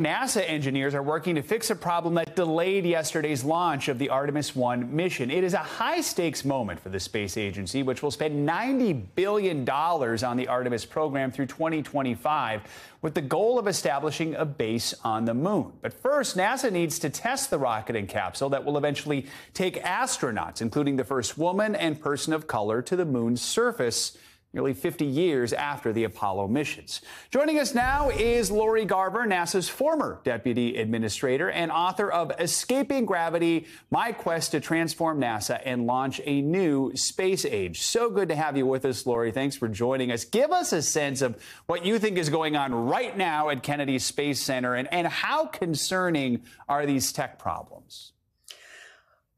NASA engineers are working to fix a problem that delayed yesterday's launch of the Artemis 1 mission. It is a high stakes moment for the space agency, which will spend $90 billion on the Artemis program through 2025 with the goal of establishing a base on the moon. But first, NASA needs to test the rocket and capsule that will eventually take astronauts, including the first woman and person of color, to the moon's surface nearly 50 years after the Apollo missions. Joining us now is Lori Garver, NASA's former deputy administrator and author of Escaping Gravity My Quest to Transform NASA and Launch a New Space Age. So good to have you with us, Lori. Thanks for joining us. Give us a sense of what you think is going on right now at Kennedy Space Center and, and how concerning are these tech problems?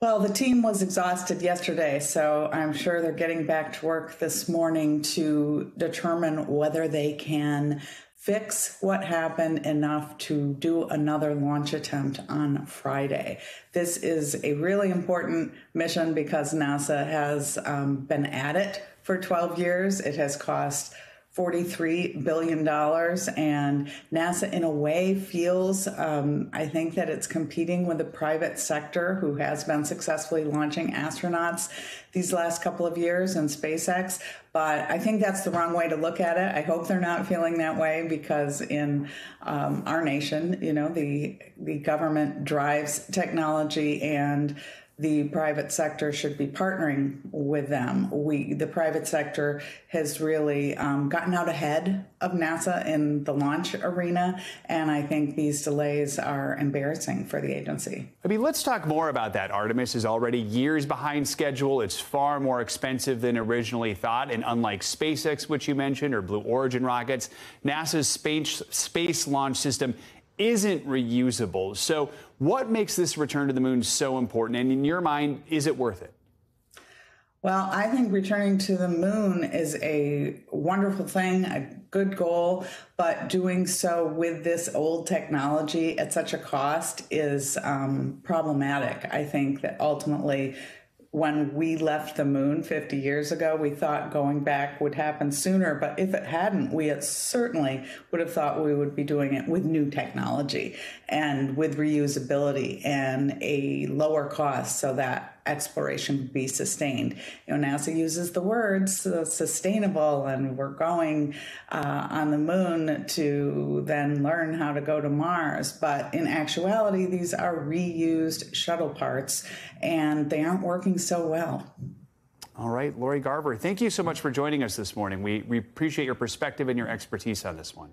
Well, the team was exhausted yesterday, so I'm sure they're getting back to work this morning to determine whether they can fix what happened enough to do another launch attempt on Friday. This is a really important mission because NASA has um, been at it for 12 years. It has cost $43 billion. And NASA, in a way, feels, um, I think, that it's competing with the private sector who has been successfully launching astronauts these last couple of years and SpaceX. But I think that's the wrong way to look at it. I hope they're not feeling that way because in um, our nation, you know, the, the government drives technology and the private sector should be partnering with them. We, the private sector, has really um, gotten out ahead of NASA in the launch arena, and I think these delays are embarrassing for the agency. I mean, let's talk more about that. Artemis is already years behind schedule. It's far more expensive than originally thought, and unlike SpaceX, which you mentioned, or Blue Origin rockets, NASA's space space launch system isn't reusable. So, what makes this return to the moon so important? And in your mind, is it worth it? Well, I think returning to the moon is a wonderful thing, a good goal, but doing so with this old technology at such a cost is um, problematic. I think that ultimately when we left the moon 50 years ago, we thought going back would happen sooner. But if it hadn't, we certainly would have thought we would be doing it with new technology and with reusability and a lower cost so that exploration be sustained. You know, NASA uses the words uh, sustainable, and we're going uh, on the moon to then learn how to go to Mars. But in actuality, these are reused shuttle parts, and they aren't working so well. All right, Lori Garver, thank you so much for joining us this morning. We, we appreciate your perspective and your expertise on this one.